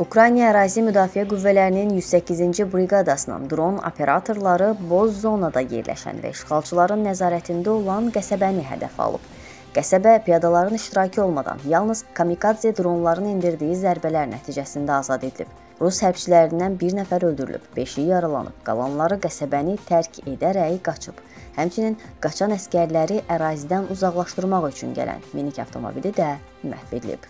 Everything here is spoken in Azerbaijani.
Ukrayna ərazi müdafiə qüvvələrinin 108-ci briqadasının dron operatorları boz zonada yerləşən və işğalçıların nəzarətində olan qəsəbəni hədəf alıb. Qəsəbə piyadaların iştirakı olmadan yalnız kamikadze dronların endirdiyi zərbələr nəticəsində azad edilib. Rus hərbçilərindən bir nəfər öldürülüb, 5-i yaralanıb, qalanları qəsəbəni tərk edərək qaçıb. Həmçinin qaçan əskərləri ərazidən uzaqlaşdırmaq üçün gələn minik avtomobili də məhv edilib.